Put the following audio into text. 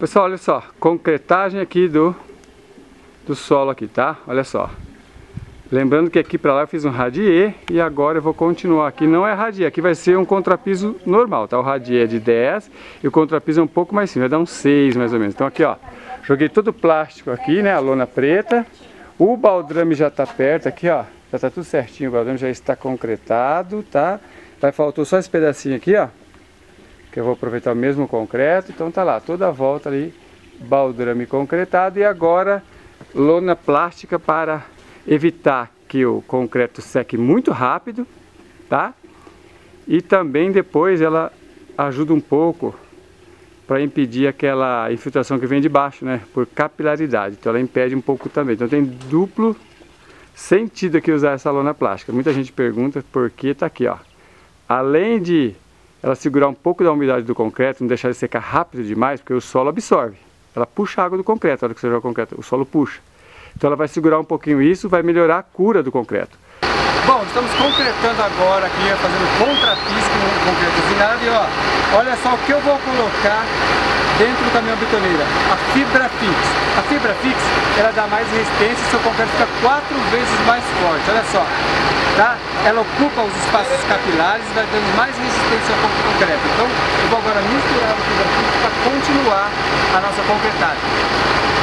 Pessoal, olha só, concretagem aqui do, do solo aqui, tá? Olha só. Lembrando que aqui para lá eu fiz um radier e agora eu vou continuar aqui. Não é radier, aqui vai ser um contrapiso normal, tá? O radier é de 10 e o contrapiso é um pouco mais simples, vai dar uns 6 mais ou menos. Então aqui, ó, joguei todo o plástico aqui, né? A lona preta. O baldrame já tá perto aqui, ó. Já tá tudo certinho, o baldrame já está concretado, tá? Vai faltou só esse pedacinho aqui, ó. Que eu vou aproveitar o mesmo concreto. Então tá lá, toda a volta ali, baldrame concretado. E agora, lona plástica para evitar que o concreto seque muito rápido, tá? E também depois ela ajuda um pouco para impedir aquela infiltração que vem de baixo, né? Por capilaridade. Então ela impede um pouco também. Então tem duplo sentido aqui usar essa lona plástica. Muita gente pergunta por que tá aqui, ó. Além de ela segurar um pouco da umidade do concreto, não deixar ele secar rápido demais, porque o solo absorve. Ela puxa a água do concreto, na hora que você joga o concreto, o solo puxa. Então ela vai segurar um pouquinho isso, vai melhorar a cura do concreto. Bom, estamos concretando agora aqui, fazendo contrapiso com concreto usinado e ó, olha só o que eu vou colocar dentro do caminhão betoneira, a fibra fix. A fibra fix, ela dá mais resistência e seu concreto fica quatro vezes mais forte, olha só. Tá? Ela ocupa os espaços capilares e vai dando mais resistência ao concreto. Então eu vou agora misturar a fibra fix para continuar a nossa concretagem.